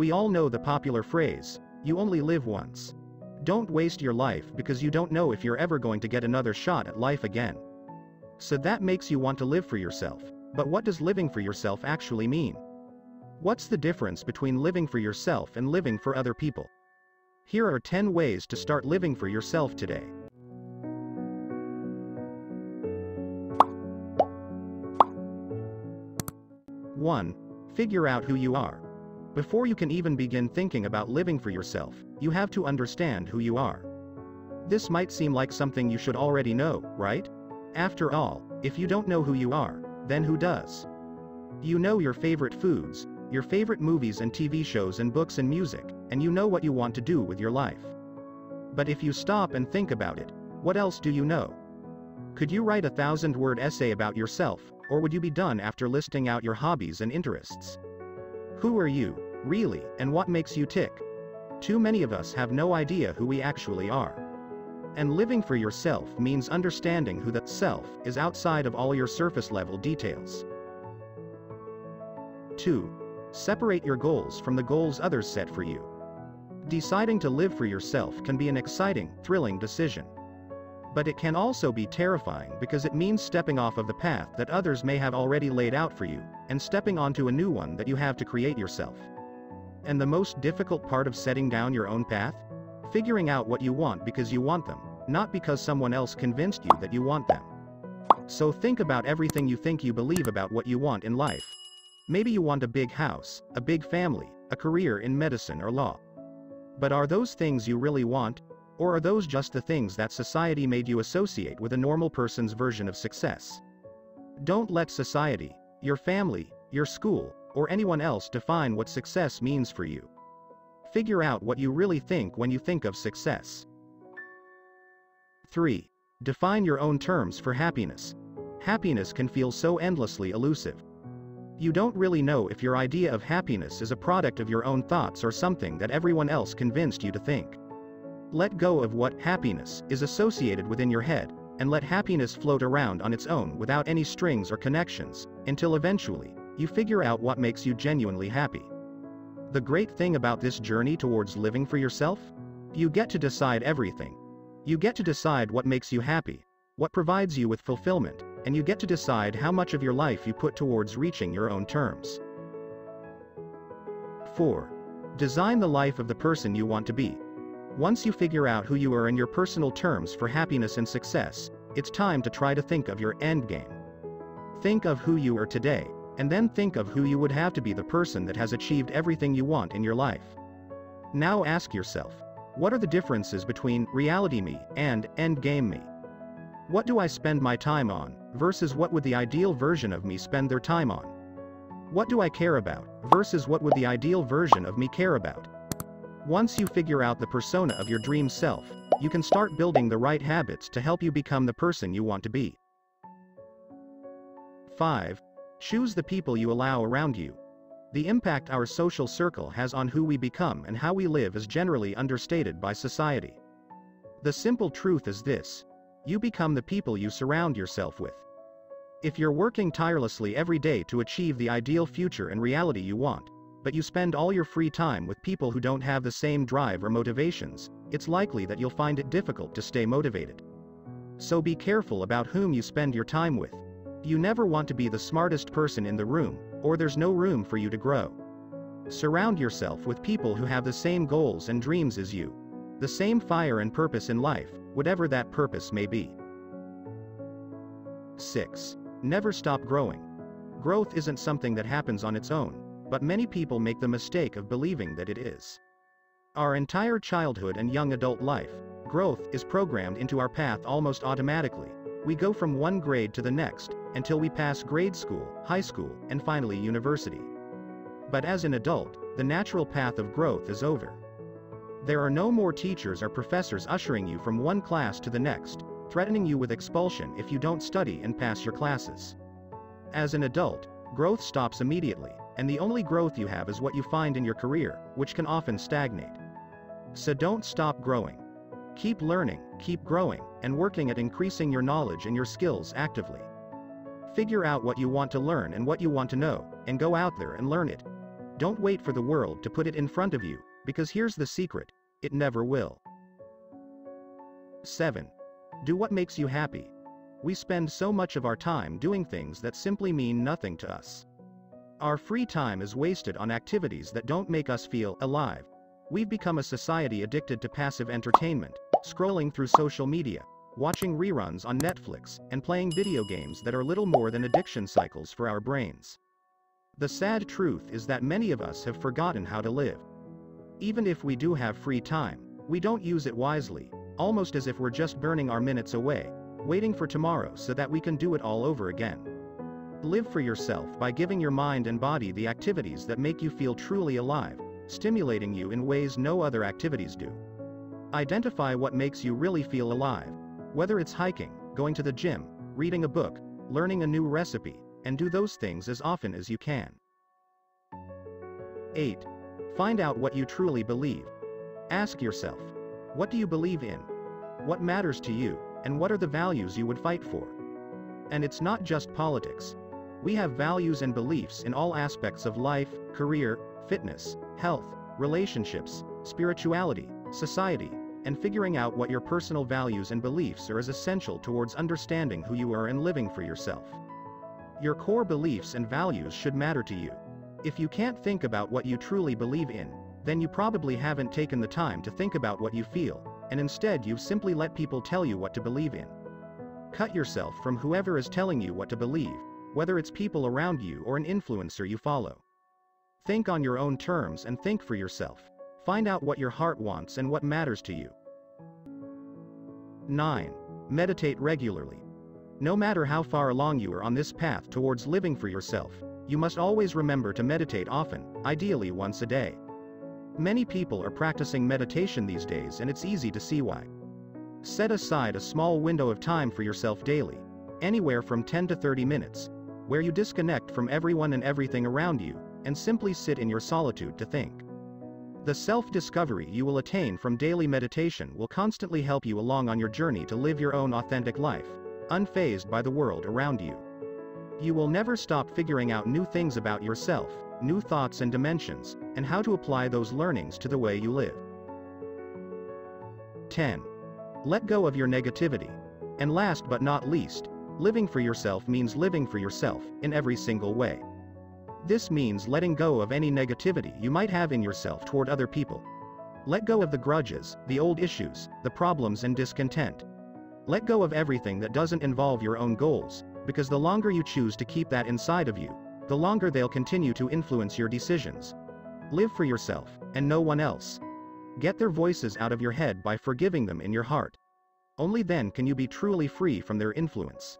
We all know the popular phrase, you only live once. Don't waste your life because you don't know if you're ever going to get another shot at life again. So that makes you want to live for yourself. But what does living for yourself actually mean? What's the difference between living for yourself and living for other people? Here are 10 ways to start living for yourself today. One, Figure out who you are. Before you can even begin thinking about living for yourself, you have to understand who you are. This might seem like something you should already know, right? After all, if you don't know who you are, then who does? You know your favorite foods, your favorite movies and TV shows and books and music, and you know what you want to do with your life. But if you stop and think about it, what else do you know? Could you write a thousand word essay about yourself, or would you be done after listing out your hobbies and interests? Who are you, really, and what makes you tick? Too many of us have no idea who we actually are. And living for yourself means understanding who that self is outside of all your surface level details. 2. Separate your goals from the goals others set for you. Deciding to live for yourself can be an exciting, thrilling decision. But it can also be terrifying because it means stepping off of the path that others may have already laid out for you, and stepping onto a new one that you have to create yourself. And the most difficult part of setting down your own path? Figuring out what you want because you want them, not because someone else convinced you that you want them. So think about everything you think you believe about what you want in life. Maybe you want a big house, a big family, a career in medicine or law. But are those things you really want? Or are those just the things that society made you associate with a normal person's version of success? Don't let society, your family, your school, or anyone else define what success means for you. Figure out what you really think when you think of success. 3. Define your own terms for happiness. Happiness can feel so endlessly elusive. You don't really know if your idea of happiness is a product of your own thoughts or something that everyone else convinced you to think. Let go of what happiness is associated within your head, and let happiness float around on its own without any strings or connections, until eventually, you figure out what makes you genuinely happy. The great thing about this journey towards living for yourself? You get to decide everything. You get to decide what makes you happy, what provides you with fulfillment, and you get to decide how much of your life you put towards reaching your own terms. 4. Design the life of the person you want to be. Once you figure out who you are in your personal terms for happiness and success, it's time to try to think of your end game. Think of who you are today, and then think of who you would have to be the person that has achieved everything you want in your life. Now ask yourself, what are the differences between reality me and end game me? What do I spend my time on, versus what would the ideal version of me spend their time on? What do I care about, versus what would the ideal version of me care about? Once you figure out the persona of your dream self, you can start building the right habits to help you become the person you want to be. 5. Choose the people you allow around you. The impact our social circle has on who we become and how we live is generally understated by society. The simple truth is this. You become the people you surround yourself with. If you're working tirelessly every day to achieve the ideal future and reality you want, but you spend all your free time with people who don't have the same drive or motivations, it's likely that you'll find it difficult to stay motivated. So be careful about whom you spend your time with. You never want to be the smartest person in the room, or there's no room for you to grow. Surround yourself with people who have the same goals and dreams as you. The same fire and purpose in life, whatever that purpose may be. 6. Never stop growing. Growth isn't something that happens on its own, but many people make the mistake of believing that it is. Our entire childhood and young adult life, growth is programmed into our path almost automatically. We go from one grade to the next, until we pass grade school, high school, and finally university. But as an adult, the natural path of growth is over. There are no more teachers or professors ushering you from one class to the next, threatening you with expulsion if you don't study and pass your classes. As an adult, growth stops immediately, and the only growth you have is what you find in your career, which can often stagnate. So don't stop growing. Keep learning, keep growing, and working at increasing your knowledge and your skills actively. Figure out what you want to learn and what you want to know, and go out there and learn it. Don't wait for the world to put it in front of you, because here's the secret it never will. 7. Do what makes you happy. We spend so much of our time doing things that simply mean nothing to us. Our free time is wasted on activities that don't make us feel alive. We've become a society addicted to passive entertainment, scrolling through social media, watching reruns on Netflix, and playing video games that are little more than addiction cycles for our brains. The sad truth is that many of us have forgotten how to live. Even if we do have free time, we don't use it wisely, almost as if we're just burning our minutes away, waiting for tomorrow so that we can do it all over again. Live for yourself by giving your mind and body the activities that make you feel truly alive, stimulating you in ways no other activities do. Identify what makes you really feel alive, whether it's hiking, going to the gym, reading a book, learning a new recipe, and do those things as often as you can. 8. Find out what you truly believe. Ask yourself, what do you believe in? What matters to you, and what are the values you would fight for? And it's not just politics. We have values and beliefs in all aspects of life, career, fitness, health, relationships, spirituality, society, and figuring out what your personal values and beliefs are is essential towards understanding who you are and living for yourself. Your core beliefs and values should matter to you. If you can't think about what you truly believe in, then you probably haven't taken the time to think about what you feel, and instead you've simply let people tell you what to believe in. Cut yourself from whoever is telling you what to believe, whether it's people around you or an influencer you follow. Think on your own terms and think for yourself. Find out what your heart wants and what matters to you. 9. Meditate regularly. No matter how far along you are on this path towards living for yourself, you must always remember to meditate often, ideally once a day. Many people are practicing meditation these days and it's easy to see why. Set aside a small window of time for yourself daily, anywhere from 10 to 30 minutes, where you disconnect from everyone and everything around you, and simply sit in your solitude to think. The self-discovery you will attain from daily meditation will constantly help you along on your journey to live your own authentic life, unfazed by the world around you. You will never stop figuring out new things about yourself, new thoughts and dimensions, and how to apply those learnings to the way you live. 10. Let go of your negativity. And last but not least, living for yourself means living for yourself, in every single way. This means letting go of any negativity you might have in yourself toward other people. Let go of the grudges, the old issues, the problems and discontent. Let go of everything that doesn't involve your own goals, because the longer you choose to keep that inside of you, the longer they'll continue to influence your decisions. Live for yourself, and no one else. Get their voices out of your head by forgiving them in your heart. Only then can you be truly free from their influence.